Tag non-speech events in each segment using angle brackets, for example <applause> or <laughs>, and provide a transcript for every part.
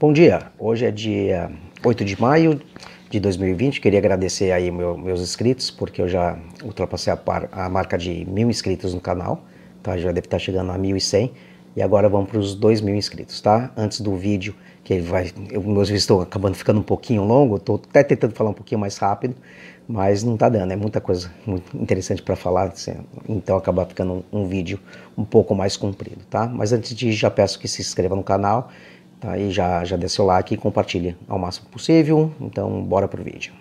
Bom dia, hoje é dia 8 de maio de 2020. Queria agradecer aí meu, meus inscritos, porque eu já ultrapassei a, par, a, marca de mil inscritos no canal, tá? Já deve estar chegando a 1.100 e agora vamos para os 2 mil inscritos, tá? Antes do vídeo, que ele vai, eu, meus vídeos estão acabando ficando um pouquinho longo, estou até tentando falar um pouquinho mais rápido, mas não está dando, é muita coisa muito interessante para falar, assim, então acaba ficando um, um vídeo um pouco mais comprido, tá? Mas antes de já peço que se inscreva no canal, Tá? E já, já dê seu like e compartilhe ao máximo possível. Então, bora pro vídeo.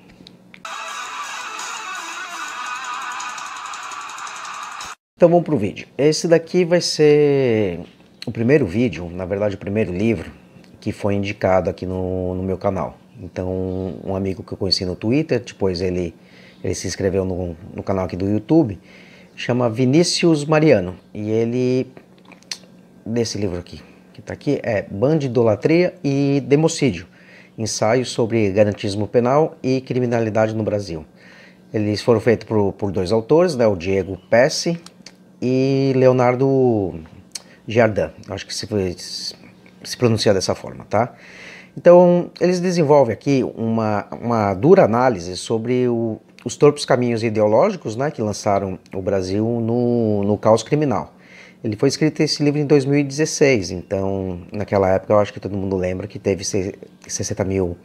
Então vamos pro vídeo. Esse daqui vai ser o primeiro vídeo, na verdade o primeiro livro que foi indicado aqui no, no meu canal. Então um amigo que eu conheci no Twitter, depois ele, ele se inscreveu no, no canal aqui do YouTube, chama Vinícius Mariano. E ele, desse livro aqui, que está aqui é Bandidolatria e Democídio, ensaio sobre garantismo penal e criminalidade no Brasil. Eles foram feitos por, por dois autores, né, o Diego Pesce e Leonardo Giardin, acho que se, se pronuncia dessa forma, tá? Então, eles desenvolvem aqui uma, uma dura análise sobre o, os torpos caminhos ideológicos né, que lançaram o Brasil no, no caos criminal. Ele foi escrito esse livro em 2016, então naquela época eu acho que todo mundo lembra que teve 60 mil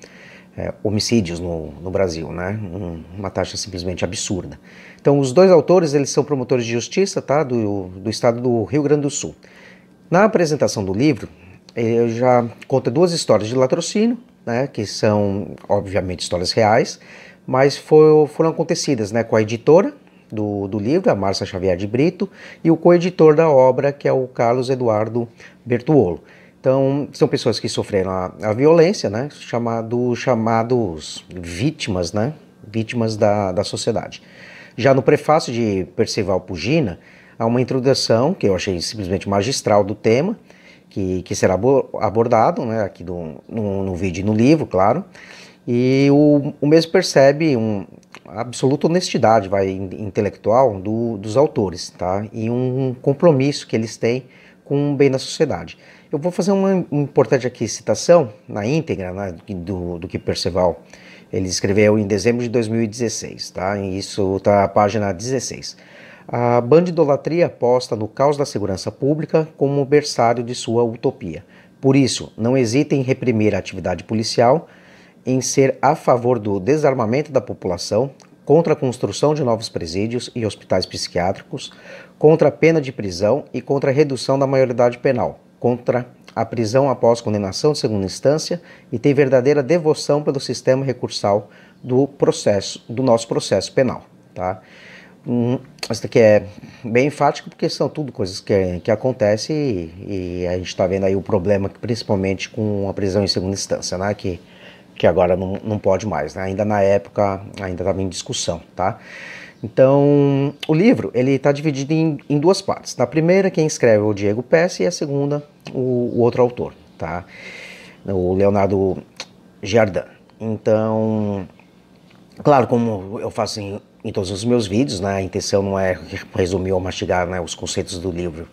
é, homicídios no, no, Brasil, né? Um, uma taxa simplesmente absurda. Então os dois autores eles são promotores de justiça, tá? Do, do estado do Rio Grande do Sul. Na apresentação do livro, eu já conta duas histórias de latrocínio, né? Que são obviamente histórias reais, mas foi, foram acontecidas, né? Com a editora do, do livro, a Márcia Xavier de Brito, e o coeditor da obra, que é o Carlos Eduardo Bertuolo. Então, são pessoas que sofreram a, a violência, né, chamado, chamados vítimas, né, vítimas da, da sociedade. Já no prefácio de Percival Pugina, há uma introdução, que eu achei simplesmente magistral do tema, que, que será abordado né, aqui do, no, no vídeo e no livro, claro, e o, o mesmo percebe um, absoluta honestidade vai, intelectual do, dos autores, tá? E um compromisso que eles têm com o bem da sociedade. Eu vou fazer uma importante aqui citação na íntegra né, do, do que Perceval ele escreveu em dezembro de 2016, tá? E isso está na página 16. A bandidolatria aposta no caos da segurança pública como berçário de sua utopia. Por isso, não hesita em reprimir a atividade policial em ser a favor do desarmamento da população, contra a construção de novos presídios e hospitais psiquiátricos, contra a pena de prisão e contra a redução da maioridade penal, contra a prisão após condenação de segunda instância e tem verdadeira devoção pelo sistema recursal do processo, do nosso processo penal, tá? Hum, isso aqui é bem enfático porque são tudo coisas que, que acontecem e, e a gente está vendo aí o problema principalmente com a prisão em segunda instância, né? Que que agora não, não pode mais, né? ainda na época ainda estava em discussão, tá? Então, o livro ele está dividido em, em, duas partes. Na primeira, quem escreve é o Diego Pesce e a segunda, o, o outro autor, tá? O Leonardo Giardin. Então, claro, como eu faço em, em, todos os meus vídeos, né? A intenção não é resumir ou mastigar né, os conceitos do livro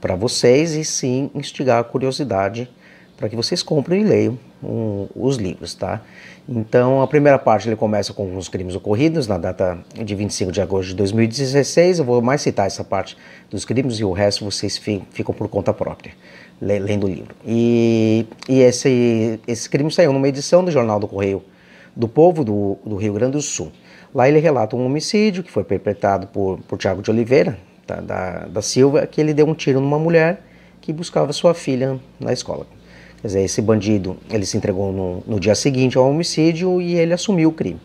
para vocês, e sim instigar a curiosidade para que vocês comprem e leiam um, os livros, tá? Então, a primeira parte ele começa com os crimes ocorridos na data de 25 de agosto de 2016. Eu vou mais citar essa parte dos crimes e o resto vocês ficam por conta própria, lendo o livro. E, e esse, esse crime saiu numa edição do Jornal do Correio do Povo do, do Rio Grande do Sul. Lá ele relata um homicídio que foi perpetrado por, por Tiago de Oliveira, tá, da, da Silva, que ele deu um tiro numa mulher que buscava sua filha na escola. Quer dizer, esse bandido ele se entregou no, no dia seguinte ao homicídio e ele assumiu o crime.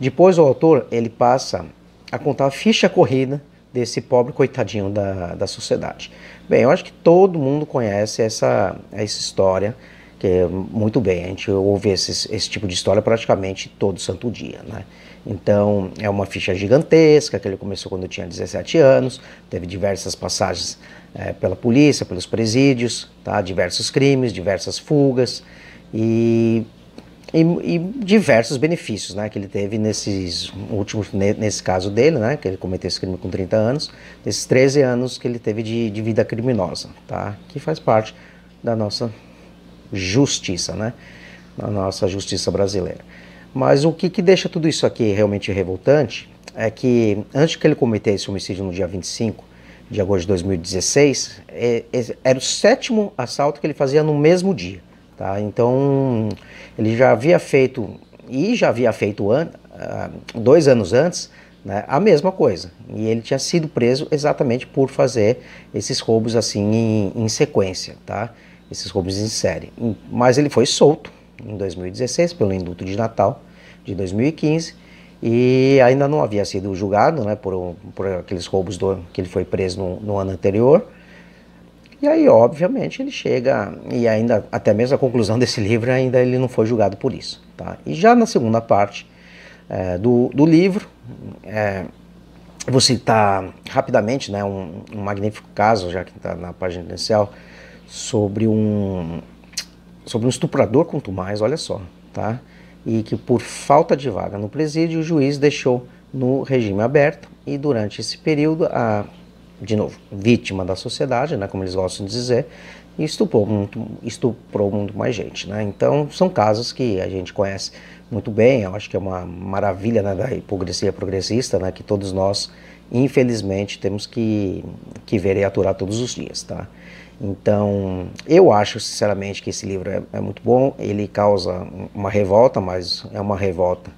Depois o autor ele passa a contar a ficha corrida desse pobre coitadinho da, da sociedade. Bem, eu acho que todo mundo conhece essa, essa história, que é muito bem, a gente ouve esse, esse tipo de história praticamente todo santo dia, né? Então, é uma ficha gigantesca, que ele começou quando tinha 17 anos, teve diversas passagens é, pela polícia, pelos presídios, tá? diversos crimes, diversas fugas e, e, e, diversos benefícios né? que ele teve nesses últimos, nesse caso dele, né? que ele cometeu esse crime com 30 anos, nesses 13 anos que ele teve de, de vida criminosa, tá? que faz parte da nossa justiça, né? Na nossa justiça brasileira. Mas o que, que deixa tudo isso aqui realmente revoltante é que antes que ele cometesse o homicídio no dia 25 de agosto de 2016, é, é, era o sétimo assalto que ele fazia no mesmo dia. Tá? Então ele já havia feito, e já havia feito an, uh, dois anos antes, né, a mesma coisa. E ele tinha sido preso exatamente por fazer esses roubos assim em, em sequência, tá? esses roubos em série. Mas ele foi solto em 2016 pelo indulto de Natal de 2015 e ainda não havia sido julgado né, por, por aqueles roubos do, que ele foi preso no, no, ano anterior. E aí, obviamente, ele chega, e ainda até mesmo a conclusão <laughs> desse livro, ainda ele não foi julgado por isso. Tá? E já na segunda parte é, do, do livro, é, vou citar rapidamente né, um, um magnífico caso, já que está na página inicial, sobre um, sobre um estuprador quanto mais, olha só, tá? e que por falta de vaga no presídio o juiz deixou no regime aberto e durante esse período a de novo vítima da sociedade, né, como eles gostam de dizer, e estuprou muito, estuprou muito mais gente, né? Então são casos que a gente conhece muito bem. Eu acho que é uma maravilha né, da hipocrisia progressista, né, que todos nós infelizmente temos que que ver e aturar todos os dias, tá? Então, eu acho sinceramente que esse livro é, é, muito bom. Ele causa uma revolta, mas é uma revolta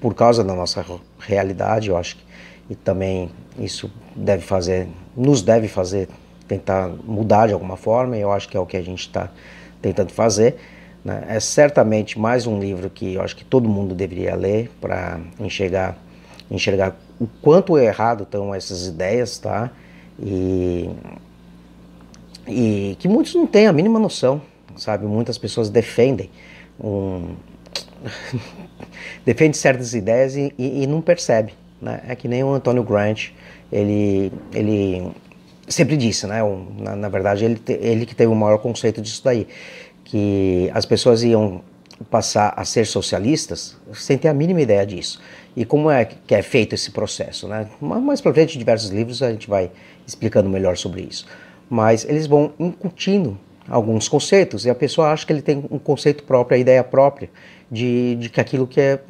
por causa da nossa realidade, eu acho que e também isso deve fazer, nos deve fazer tentar mudar de alguma forma. Eu acho que é o que a gente está tentando fazer. Né? É certamente mais um livro que eu acho que todo mundo deveria ler para enxergar, enxergar o quanto errado estão essas ideias, tá? E e que muitos não têm a mínima noção, sabe? Muitas pessoas defendem um <laughs> defende certas ideias e, e, e, não percebe, né? É que nem o Antônio Grant, ele ele sempre disse, né? Um, na, na, verdade, ele, ele que teve o maior conceito disso daí, que as pessoas iam passar a ser socialistas sem ter a mínima ideia disso. E como é que é feito esse processo, né? Mais para frente, em diversos livros, a gente vai explicando melhor sobre isso mas eles vão incutindo alguns conceitos e a pessoa acha que ele tem um conceito próprio, a ideia própria de, de que aquilo que é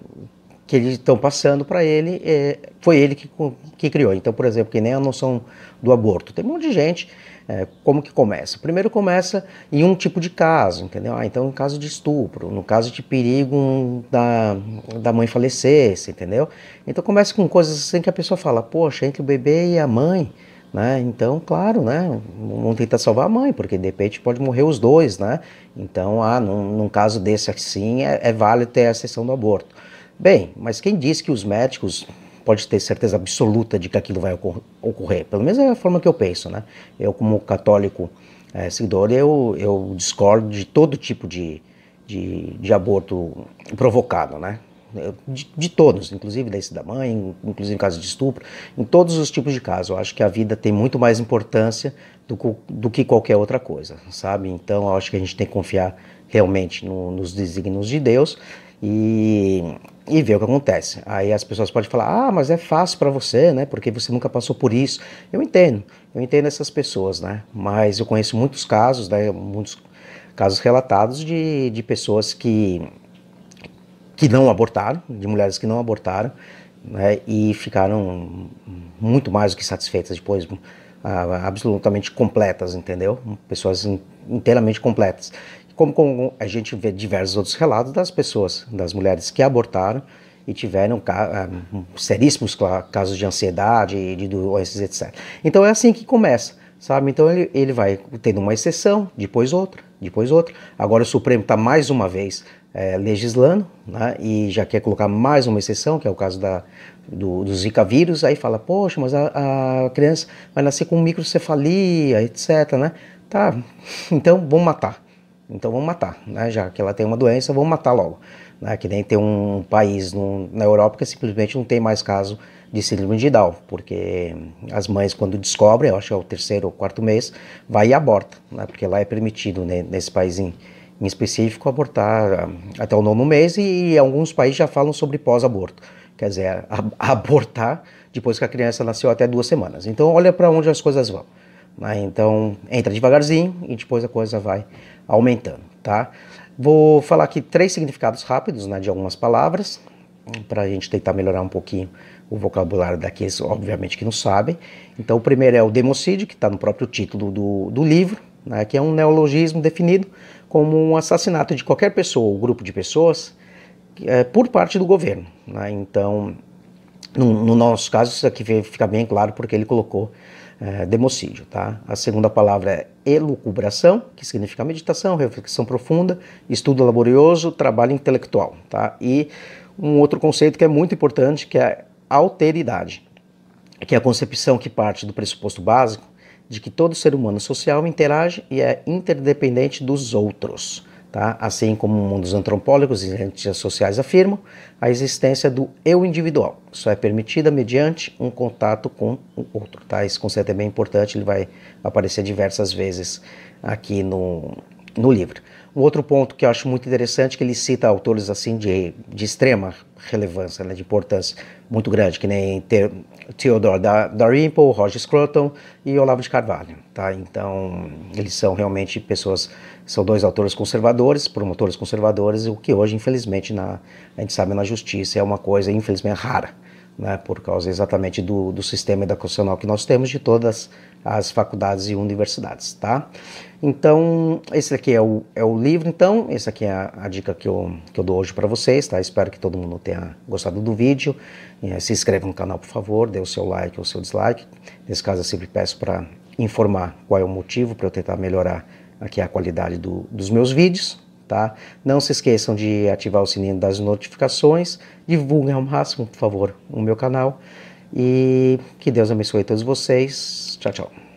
que eles estão passando para ele é, foi ele que, que criou. Então, por exemplo, que nem a noção do aborto. Tem um monte de gente. É, como que começa? Primeiro começa em um tipo de caso, entendeu? Ah, então, em caso de estupro, no caso de perigo da, da mãe falecer, entendeu? Então começa com coisas assim que a pessoa fala, poxa, entre o bebê e a mãe, né? Então, claro, né? Vamos tentar salvar a mãe, porque de repente pode morrer os dois, né? Então, ah, num, num caso desse assim, é, é, válido ter a sessão do aborto. Bem, mas quem diz que os médicos pode ter certeza absoluta de que aquilo vai ocorrer? Pelo menos é a forma que eu penso, né? Eu, como católico é, seguidor, eu, eu discordo de todo tipo de, de, de aborto provocado, né? De, de, todos, inclusive desse da mãe, inclusive em caso de estupro, em todos os tipos de casos. Eu acho que a vida tem muito mais importância do, do que qualquer outra coisa, sabe? Então eu acho que a gente tem que confiar realmente no, nos desígnios de Deus e, e ver o que acontece. Aí as pessoas podem falar, ah, mas é fácil para você, né? Porque você nunca passou por isso. Eu entendo, eu entendo essas pessoas, né? Mas eu conheço muitos casos, né? Muitos casos relatados de, de pessoas que que não abortaram, de mulheres que não abortaram, né, e ficaram muito mais do que satisfeitas depois, ah, absolutamente completas, entendeu? Pessoas inteiramente completas. Como, como, a gente vê diversos outros relatos das pessoas, das mulheres que abortaram e tiveram ah, seríssimos casos de ansiedade, de doenças, etc. Então é assim que começa, sabe? Então ele, ele vai tendo uma exceção, depois outra, depois outra. Agora o Supremo está mais uma vez é, legislando né, e já quer colocar mais uma exceção, que é o caso da, do, do Zika vírus, aí fala, poxa, mas a, a, criança vai nascer com microcefalia, etc. Né? Tá, <laughs> então vamos matar. Então vamos matar, né? já que ela tem uma doença, vamos matar logo. Né? Que nem tem um país no, na Europa que simplesmente não tem mais caso de síndrome de Down, porque as mães, quando descobrem, eu acho que é o terceiro ou quarto mês, vai e aborta, né? porque lá é permitido né, nesse país em, específico, abortar ah, até o nono mês e, alguns países já falam sobre pós-aborto, quer dizer, abortar depois que a criança nasceu até duas semanas. Então, olha para onde as coisas vão. Né? Então entra devagarzinho e depois a coisa vai aumentando, tá? Vou falar aqui três significados rápidos né, de algumas palavras para a gente tentar melhorar um pouquinho o vocabulário daqueles, obviamente, que não sabem. Então, o primeiro é o democídio, que está no próprio título do, do livro, né, que é um neologismo definido como um assassinato de qualquer pessoa ou grupo de pessoas é, por parte do governo. Né? Então, no, no, nosso caso, isso aqui fica bem claro porque ele colocou é, democídio. Tá? A segunda palavra é elucubração, que significa meditação, reflexão profunda, estudo laborioso, trabalho intelectual. Tá? E um outro conceito que é muito importante, que é alteridade, que é a concepção que parte do pressuposto básico de que todo ser humano social interage e é interdependente dos outros. Tá? Assim como muitos antropólogos e cientistas sociais afirmam, a existência do eu individual só é permitida mediante um contato com o outro. Tá? Esse conceito é bem importante, ele vai aparecer diversas vezes aqui no, no livro. Um outro ponto que eu acho muito interessante que ele cita autores assim de, de extrema relevância, né, de importância muito grande, que nem Theodore Dalrymple, Roger Scruton e Olavo de Carvalho, tá? Então, eles são realmente pessoas, são dois autores conservadores, promotores conservadores, o que hoje, infelizmente, na, a gente sabe na justiça é uma coisa, infelizmente, rara, né? Por causa exatamente do, do sistema educacional que nós temos de todas as faculdades e universidades, tá? Então, esse aqui é o, é o livro, então, essa aqui é a, a, dica que eu, que eu dou hoje para vocês, tá? Espero que todo mundo tenha gostado do vídeo. É, se inscreva no canal, por favor, dê o seu like ou o seu dislike. Nesse caso, eu sempre peço para informar qual é o motivo para eu tentar melhorar aqui a qualidade do, dos meus vídeos, tá? Não se esqueçam de ativar o sininho das notificações, divulguem ao máximo, por favor, o meu canal. E que Deus abençoe todos vocês. Tchau, tchau.